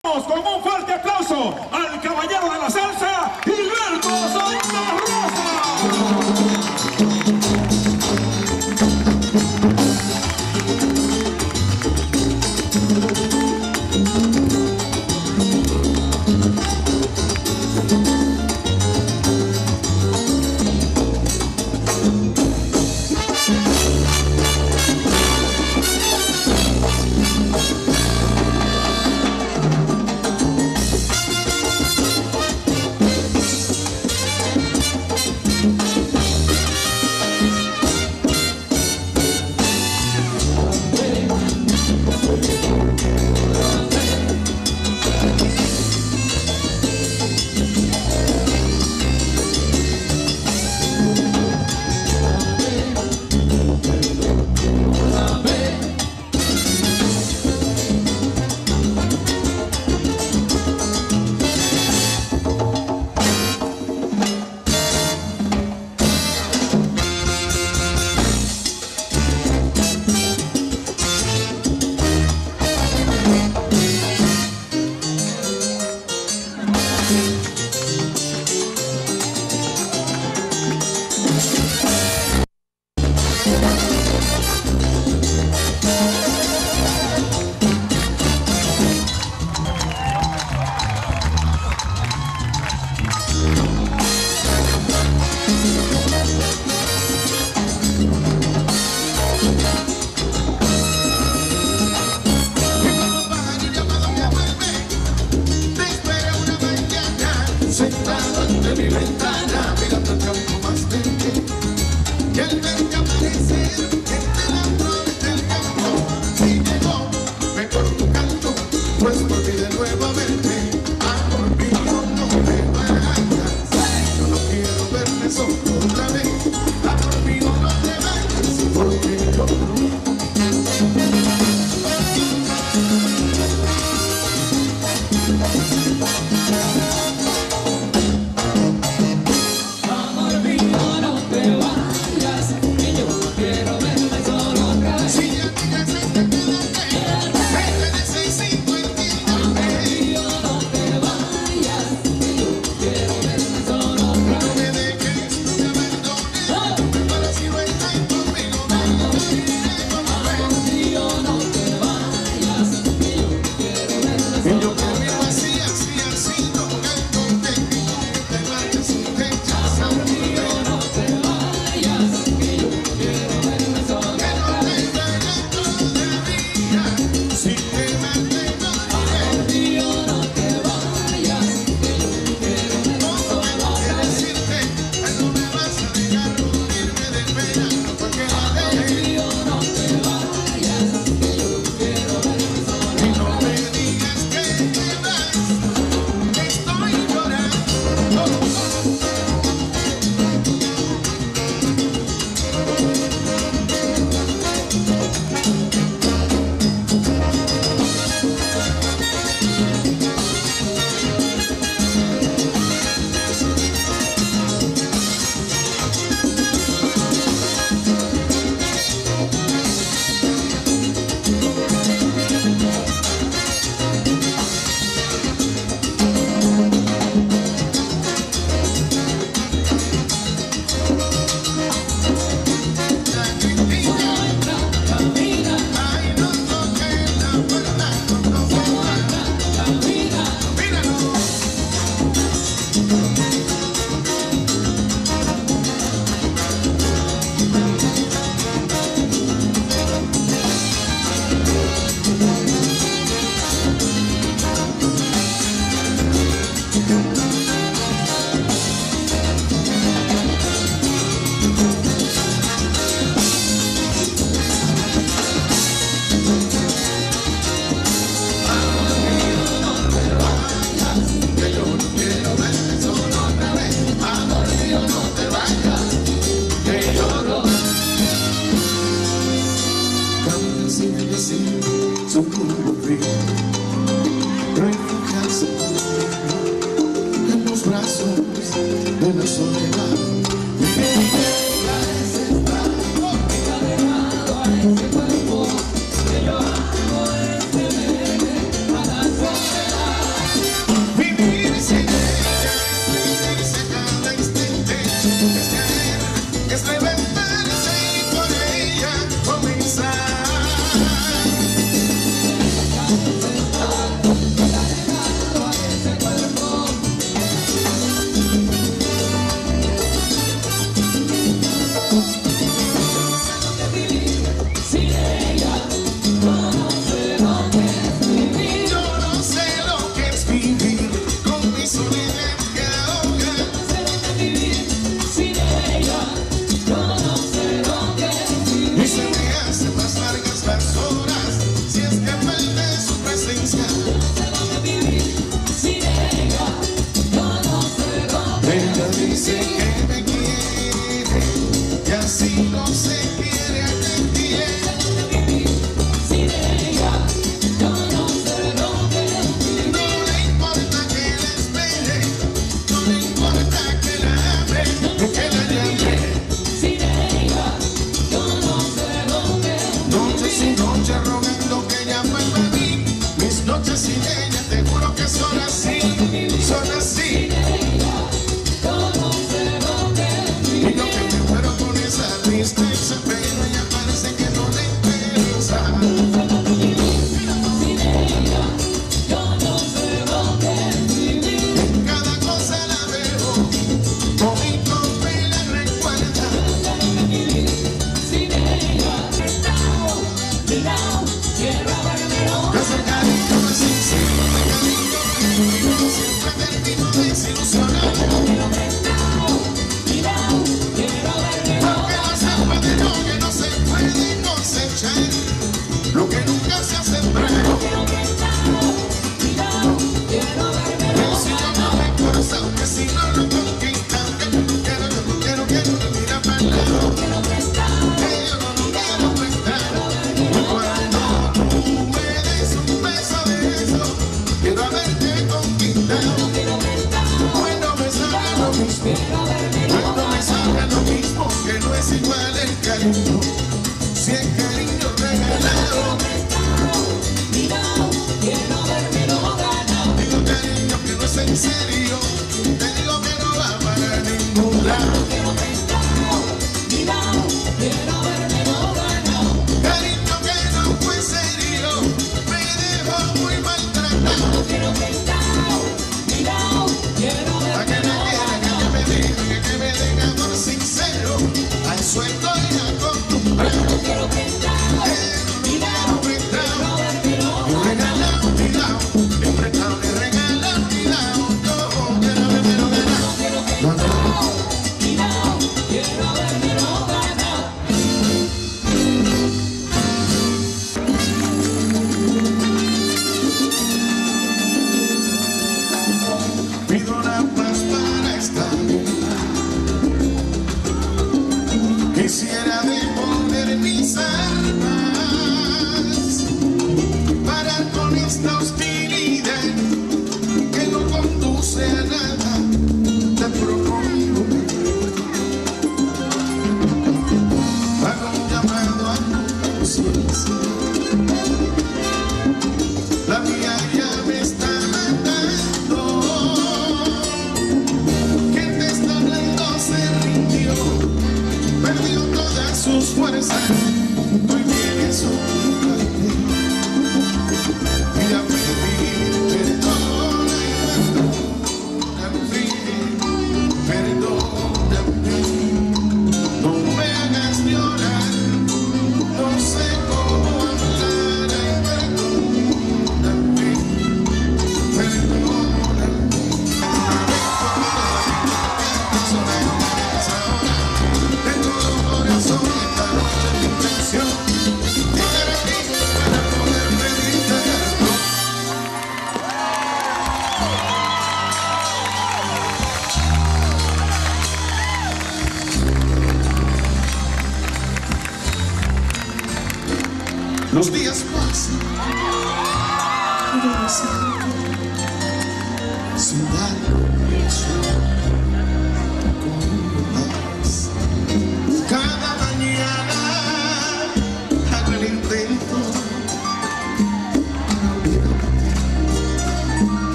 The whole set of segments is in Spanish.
Con un fuerte aplauso al caballero de la salsa,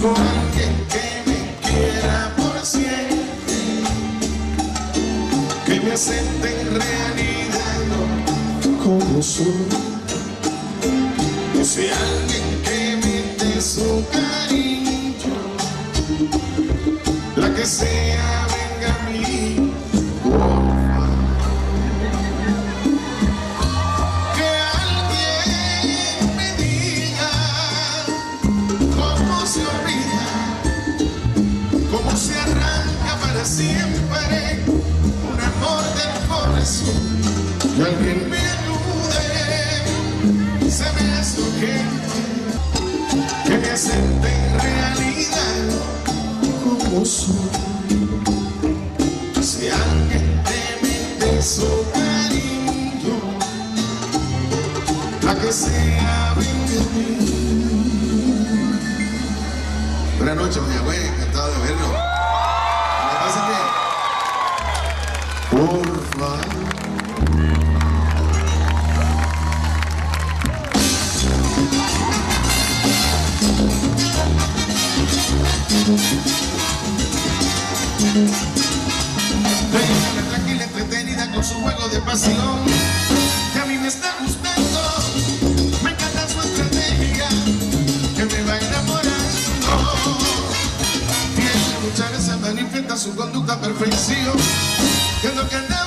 con alguien que me quiera por siempre, que me acepte en realidad como soy, que sea alguien que me dé su cariño, la que sea perfección. Que lo que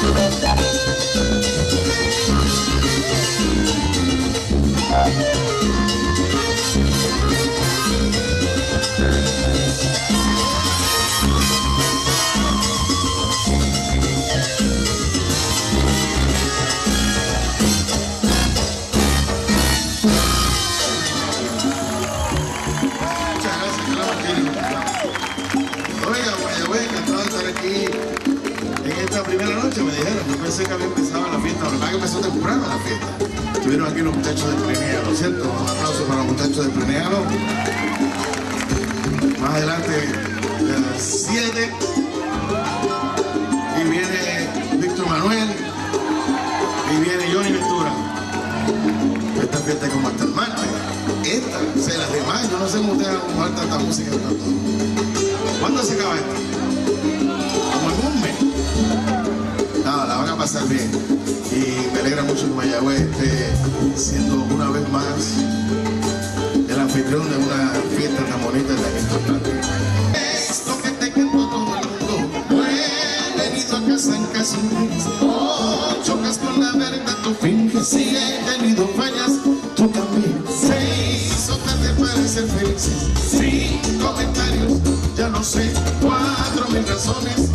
sube y que había empezado la fiesta, verdad que empezó temprano la fiesta. Estuvieron aquí los muchachos de Plinealo, ¿cierto? Un aplauso para los muchachos de Plinealo. Más adelante, las 7. Y viene Víctor Manuel. Y viene Johnny Ventura. Esta fiesta es como hasta el martes. Esta, o sea, las demás, yo no sé cómo ustedes van a jugar tanta música tanto. ¿Cuándo se acaba esto? Como en un. Pasar bien. Y me alegra mucho que Mayagüez esté siendo una vez más el anfitrión de una fiesta tan bonita y tan importante. Esto que te canto todo el mundo, no he venido a casa en casa oh, chocas con la verdad, tú finges, sí he tenido fallas, tú también. Seis hojas de para ser felices, sin comentarios, ya no sé, cuatro mil razones,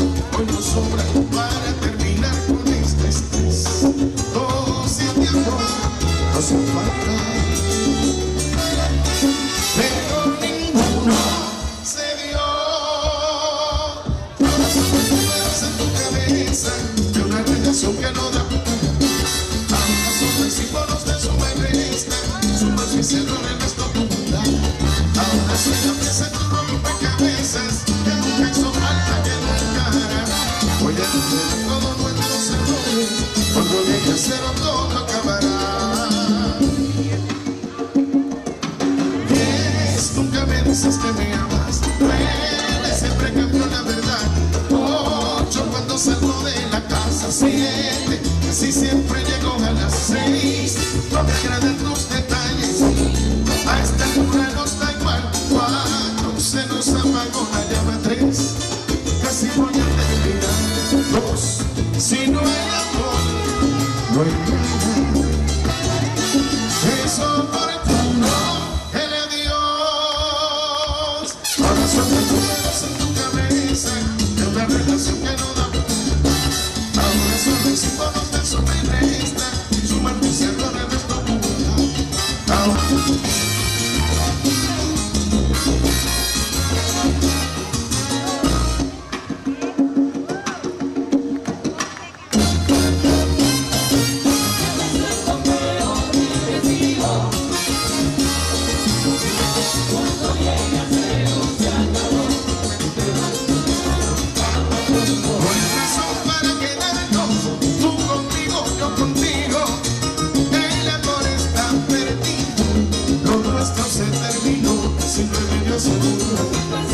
sin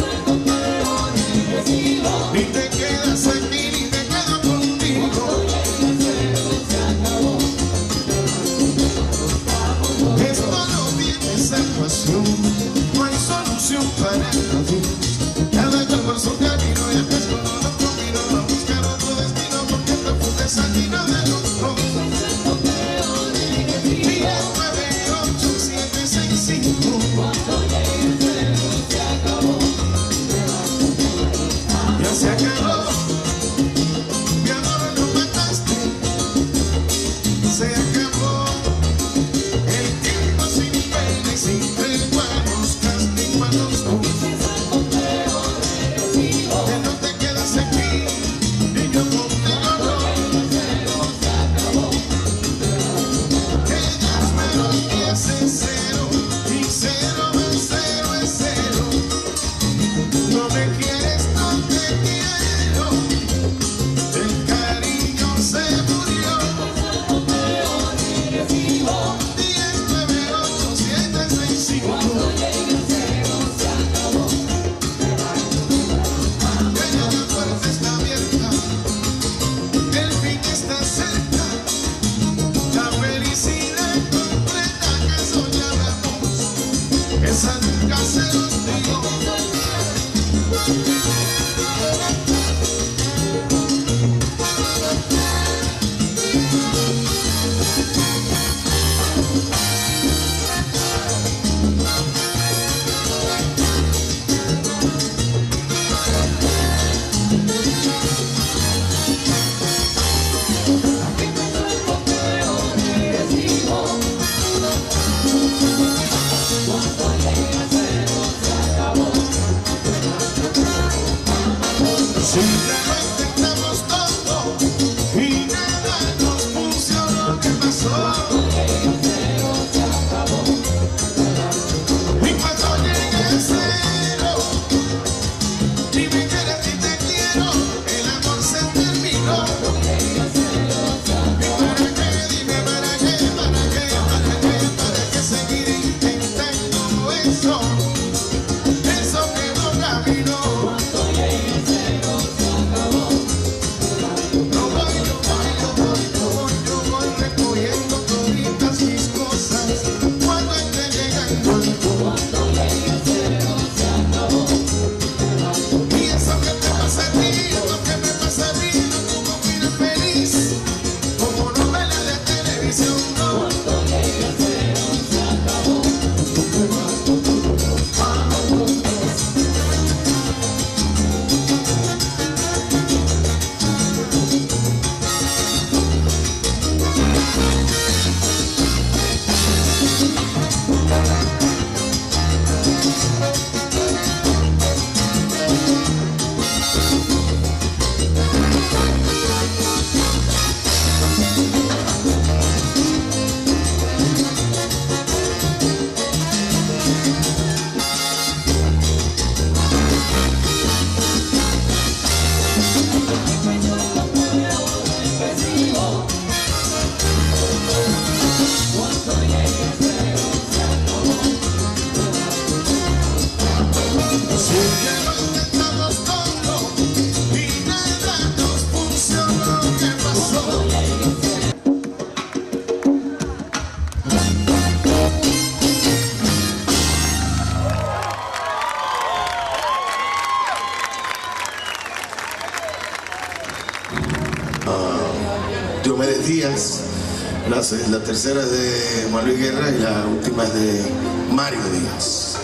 tercera es de Juan Luis Guerra y la última es de Mario Díaz.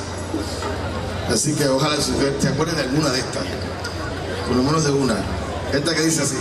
Así que ojalá se acuerden de alguna de estas, por lo menos de una. Esta que dice así.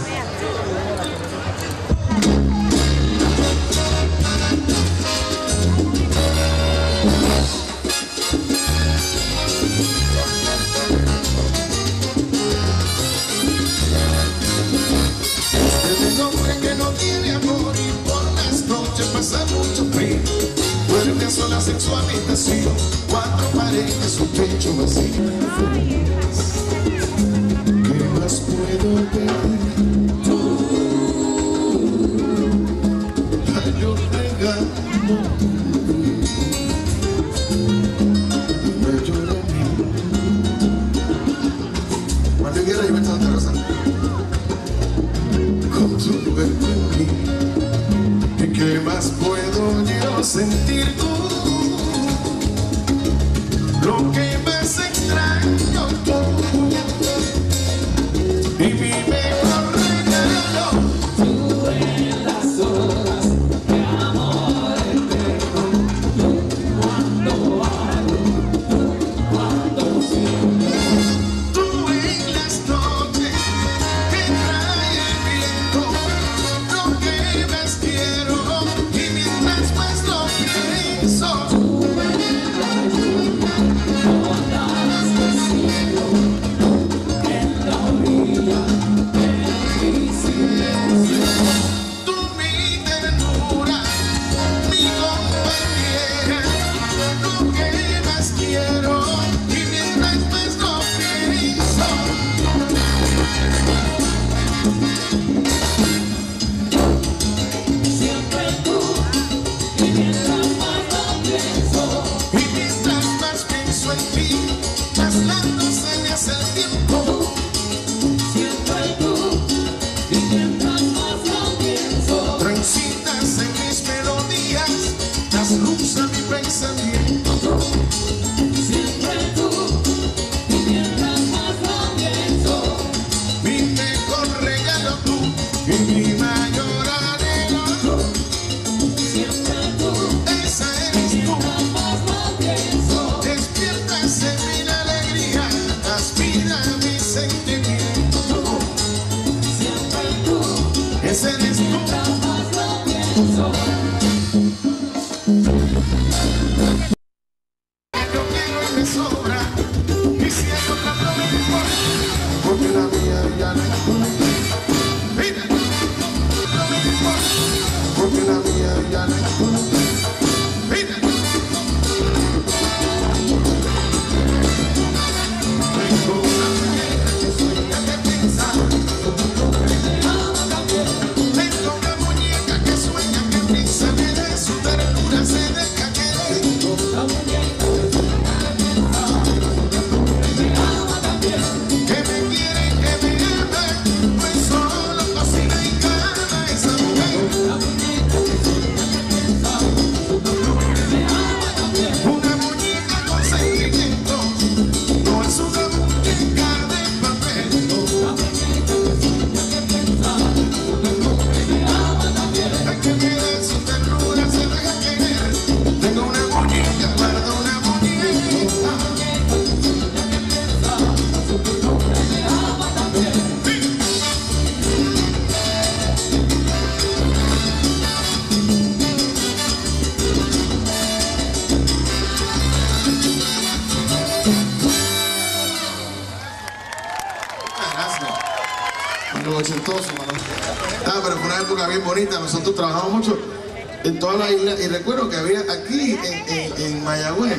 en toda la isla. Y recuerdo que había aquí en, en, Mayagüez,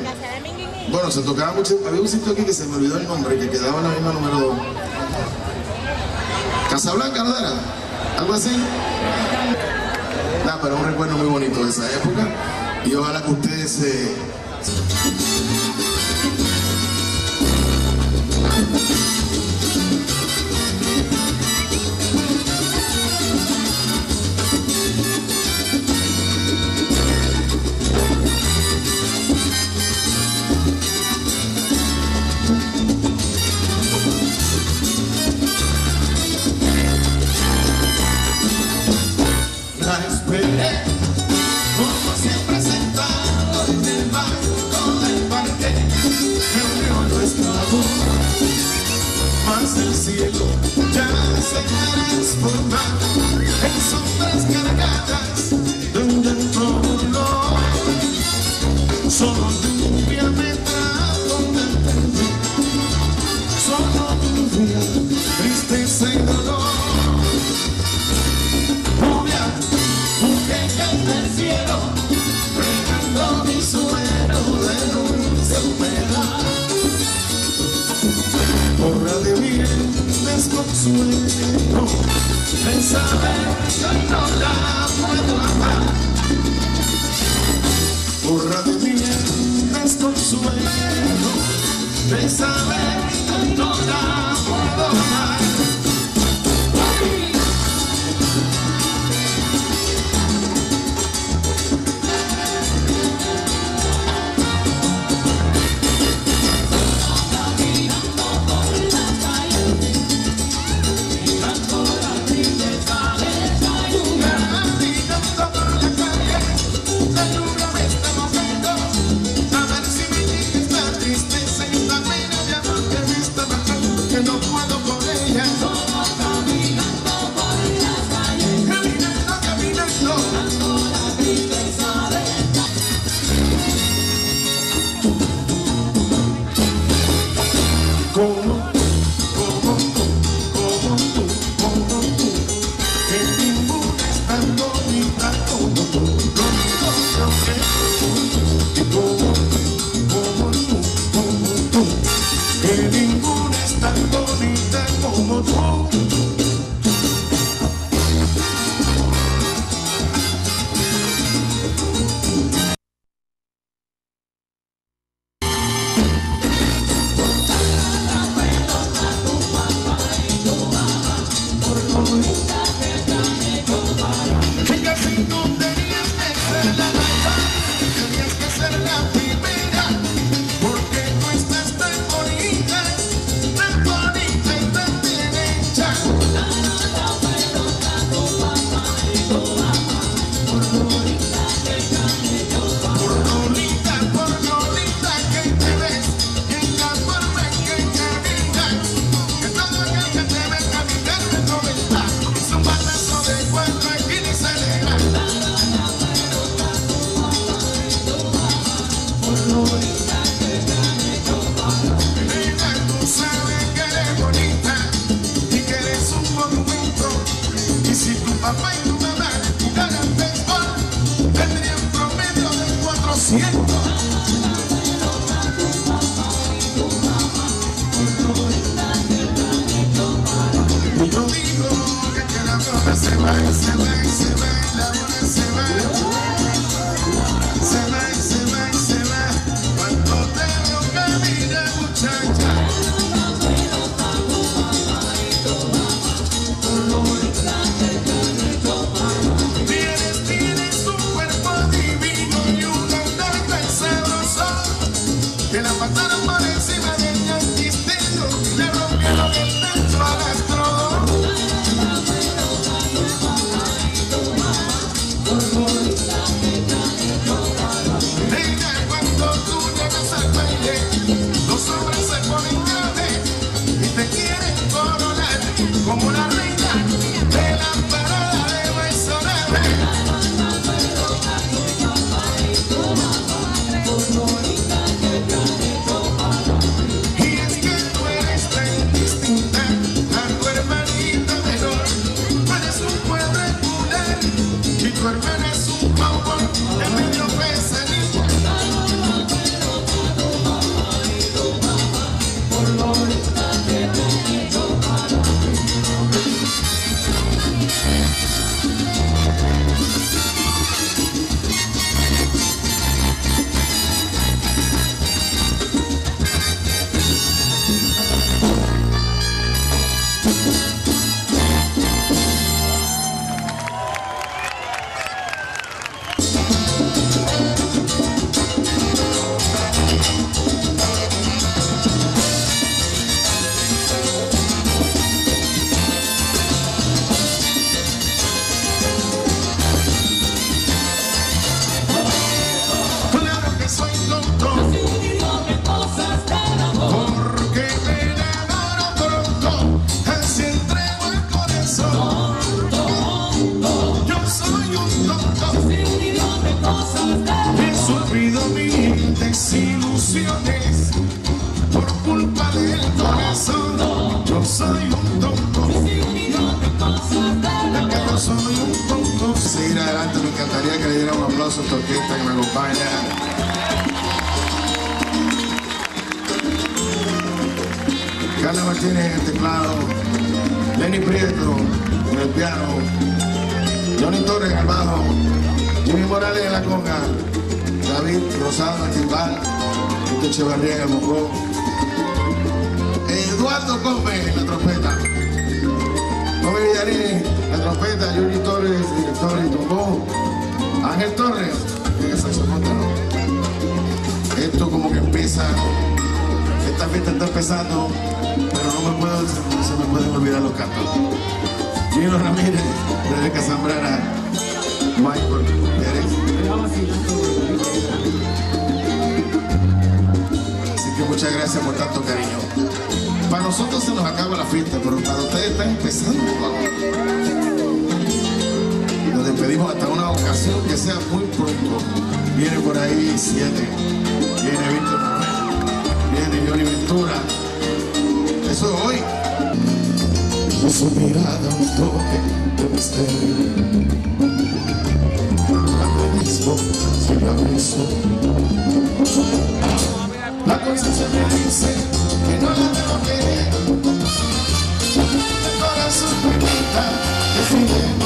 bueno, se tocaba mucho, había un sitio aquí que se me olvidó el nombre, que quedaba en la misma número 2. Casablanca, ¿no era? Algo así. Nada, pero un recuerdo muy bonito de esa época. Y ojalá que ustedes eh... transformar en sombras same time. Carla Martínez en el teclado, Lenny Prieto en el piano, Johnny Torres en el bajo, Jimmy Morales en la conga, David Rosado en el timbal, Tito Echevarría en el bongo, Eduardo Gómez en la trompeta, Gómez Villarini en la trompeta, Johnny Torres, director y trombón, Ángel Torres en el saxofón. Esto como que empieza esta fiesta está empezando, pero no me puedo, se me pueden olvidar los cantos. Gino Ramírez, Rebeca Zambrana, Michael Pérez. Así que muchas gracias por tanto cariño. Para nosotros se nos acaba la fiesta, pero para ustedes está empezando. Nos despedimos hasta una ocasión que sea muy pronto. Viene por ahí siete. Viene Víctor Johnny Ventura. Eso es hoy. De su mirada un toque de misterio. La mismo, sin la mismo. La conciencia me dice que no la debo querer. El corazón me grita que fideo.